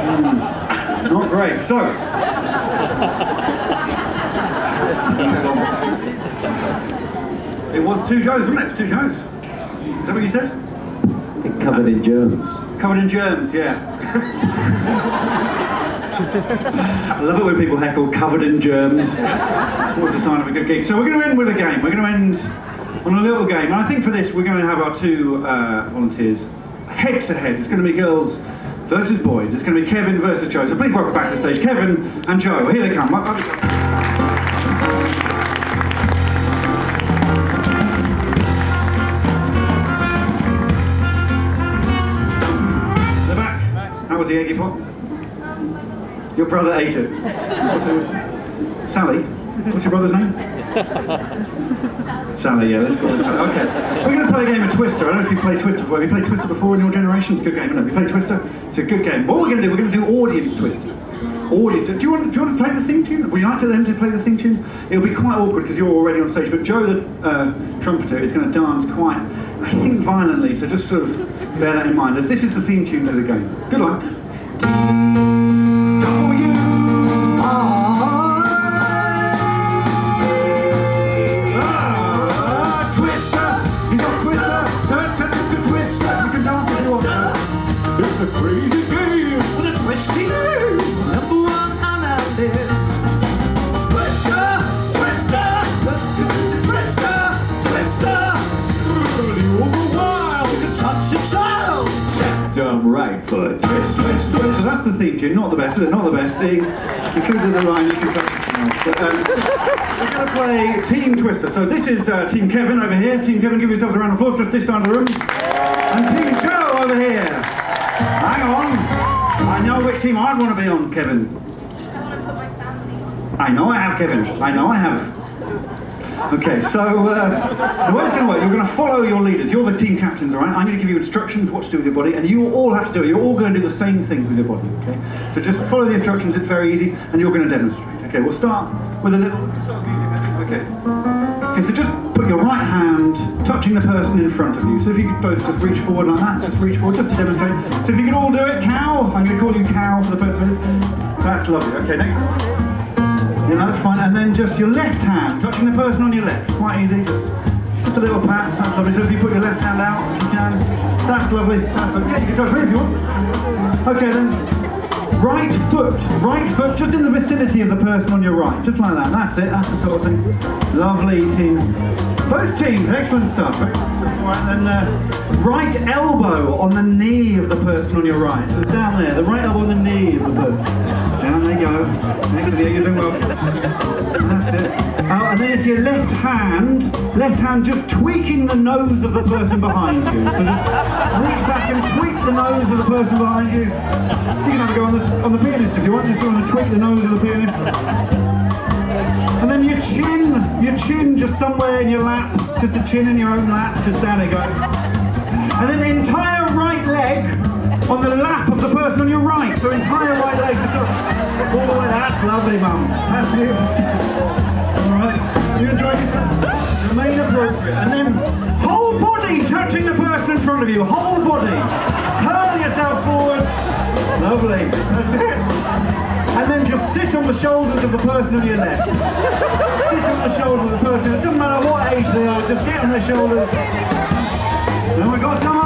Mm, not great. So. it was two shows, wasn't it? It's two shows. Is that what you said? Covered in germs. Covered in germs, yeah. I love it when people heckle covered in germs. What's the sign of a good gig? So we're going to end with a game. We're going to end on a little game. And I think for this we're going to have our two uh, volunteers head to head. It's going to be girls versus boys. It's going to be Kevin versus Joe. So please welcome back to the stage Kevin and Joe. Here they come. They're back. How was the eggy pop? Your brother ate it. Sally? What's your brother's name? Sally, yeah, let's Sally. Okay. We're going to play a game of Twister. I don't know if you played Twister before. Have you played Twister before in your generation? It's a good game, isn't it? Have you played Twister? It's a good game. What we're going to do, we're going to do audience Twister. Audience. Do you want, do you want to play the theme tune? Would you like to them to play the theme tune? It'll be quite awkward because you're already on stage, but Joe, the uh, trumpeter, is going to dance quite, I think, violently, so just sort of bear that in mind, as this is the theme tune to the game. Good luck. A child! Right foot. So that's the theme tune. Not the best. Not the best. It included the line, you can touch. But, um, we're going to play Team Twister. So this is uh, Team Kevin over here. Team Kevin, give yourselves a round of applause just this side of the room. And Team Joe over here. Hang on. I know which team I'd want to be on, Kevin. I on. I know I have, Kevin. I know I have. Okay, so uh, the way it's going to work, you're going to follow your leaders. You're the team captains, all right? I'm going to give you instructions what to do with your body, and you all have to do it. You're all going to do the same things with your body, okay? So just follow the instructions. It's very easy, and you're going to demonstrate. Okay, we'll start with a little. Okay. Okay, so just put your right hand the person in front of you. So if you could both just reach forward like that, just reach forward, just to demonstrate. So if you can all do it, cow. I'm going to call you cow for the person. That's lovely. Okay, next. Yeah, that's fine. And then just your left hand, touching the person on your left. Quite easy, just just a little pat. That's lovely. So if you put your left hand out, if you can, that's lovely. That's okay. You can touch me if you want. Okay, then right foot, right foot, just in the vicinity of the person on your right, just like that. That's it. That's the sort of thing. Lovely team. Both teams, excellent stuff. Right, then uh, right elbow on the knee of the person on your right. So it's down there, the right elbow on the knee of the person. Down they go. Next to you, you're doing well. That's it. Oh, and then it's your left hand, left hand just tweaking the nose of the person behind you. So just reach back and tweak the nose of the person behind you. You can have a go on the, on the pianist if you want. Just want to tweak the nose of the pianist. Your chin, your chin just somewhere in your lap, just a chin in your own lap, just there they go. And then the entire right leg on the lap of the person on your right. So entire right leg just all the way. That's lovely, mum. That's beautiful. All right. You enjoying it? Remain appropriate. And then whole body touching the person in front of you. Whole body. Hurl yourself forwards. Lovely. That's it. And then just sit on the shoulders of the person on your left. Sit on the shoulders of the person. It doesn't matter what age they are. Just get on their shoulders. And we've got some